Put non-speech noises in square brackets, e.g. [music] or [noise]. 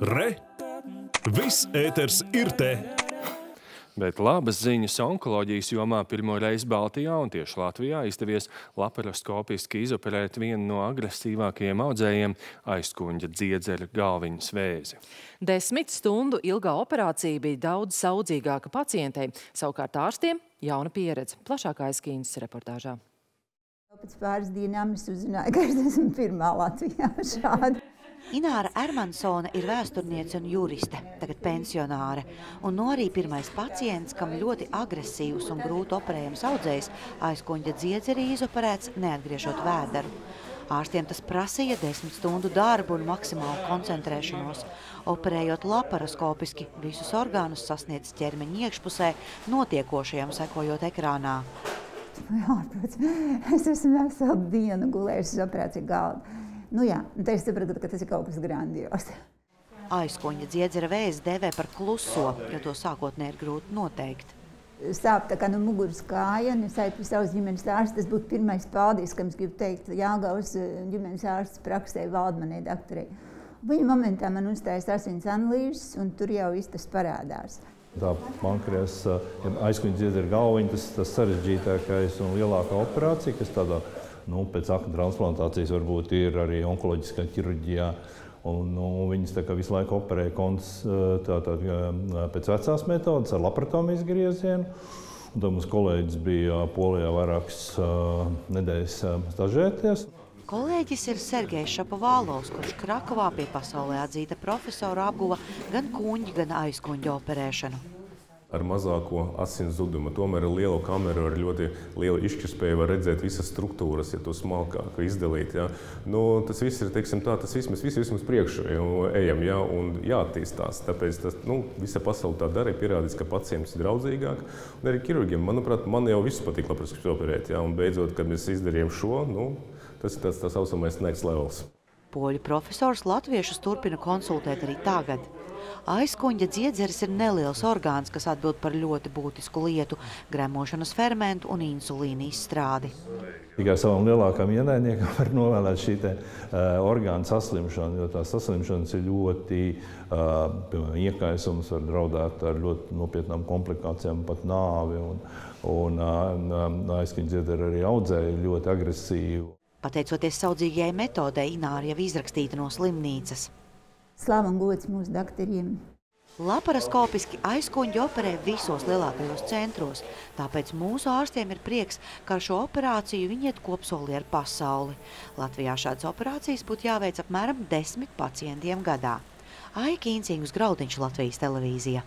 Re! Viss ēters ir te! Bet labas ziņas onkoloģijas jomā pirmo reizi Baltijā un tieši Latvijā izdevies laparoskopiski izoperēt vienu no agresīvākajiem audzējiem aizkuņģa dziedzera galviņas vēzi. Desmit stundu ilgā operācija bija daudz saudzīgāka pacientei, savukārt ārstiem jauna pieredze. Plašākā aizkīnas reportāžā. Pēc pāris dienām es uzzināju, ka es esmu pirmā Latvijā šāda. Ināra Ermansone ir vēsturniece un juriste, tagad pensionāre, un no arī pirmais pacients, kam ļoti agresīvs un grūti operējams audzējs, aizkuņģa dziedzerī izoperēts, neatgriežot vēderu. Ārstiem tas prasīja desmit stundu darbu un maksimālu koncentrēšanos. Operējot laparoskopiski, visus orgānus sasniedz ķermeņa iekšpusē, notiekošajam sekojot ekrānā. Jā, protams, es esmu veselu dienu gulējusi uz operāciju galdu. Nu jā, tad es sapratu, ka tas ir kaut kas grandios. [laughs] Aizkuņa dziedzera vēzi dēvē par kluso, jo to sākotnē ir grūti noteikt. Sāp tā kā no muguras kāja, un es aitu pie savas ģimenes ārsta. Tas būtu pirmais paldies, kam es gribu teikt Jāgaus ģimenes ārstas praksē Valdmanē daktorei. Viņa momentā man uzstājas asins analīzes, un tur jau viss tas parādās. Tā pankreas aizkuņa dziedzera galviņa, tas, tas sarežģītākais un lielākā operācija, kas tādā Nu, pēc akna transplantācijas varbūt ir arī onkoloģiskā ķirurģijā. Un, nu, viņas visu laiku operē konts, tā, tā, pēc vecās metodas ar laparotomijas griezienu. Un tad mums kolēģis bija Polijā vairākas uh, nedēļas stažēties. Kolēģis ir Sergejs Šapovālovs, kurš Krakovā pie pasaulē atzīta profesora apguva gan kuņģi, gan aizkuņģa operēšanu ar mazāko asins zudumu. Tomēr ar lielu kameru, ar ļoti lielu izšķirtspēju var redzēt visas struktūras, ja to smalkāk izdalīt. Ja. Nu, tas viss ir, teiksim tā, tas viss mēs visi esam priekšu ejam, ja, un jāattīstās. Tāpēc tas, nu, visa pasaule tā dara, ir pierādīts, ka pacients ir draudzīgāk. Un arī ķirurgiem, manuprāt, man jau viss patīk laparoskopi operēt. Ja, un beidzot, kad mēs izdarījām šo, nu, tas ir tas tā saucamais next levels. Poļu profesors latviešus turpina konsultēt arī tagad. Aizkuņģa dziedzeris ir neliels orgāns, kas atbild par ļoti būtisku lietu – gremošanas fermentu un insulīnu izstrādi. Tikai savam lielākam ienaidniekam [laughs] var novēlēt šī te, uh, orgāna saslimšana, jo tās saslimšanas ir ļoti, uh, iekaisums var draudēt ar ļoti nopietnām komplikācijām, pat nāvi. Un, un uh, aizkuņģa dziedzera arī audzēja ļoti agresīvu. Pateicoties saudzīgajai metodei, Ināra jau izrakstīta no slimnīcas. Slāva un gods mūsu doktoriem. Laparoskopiski aizkuņģi operē visos lielākajos centros, tāpēc mūsu ārstiem ir prieks, ka ar šo operāciju viņi iet kopsolī ar pasauli. Latvijā šādas operācijas būtu jāveic apmēram desmit pacientiem gadā. Aiki Incīngus Graudiņš, Latvijas televīzija.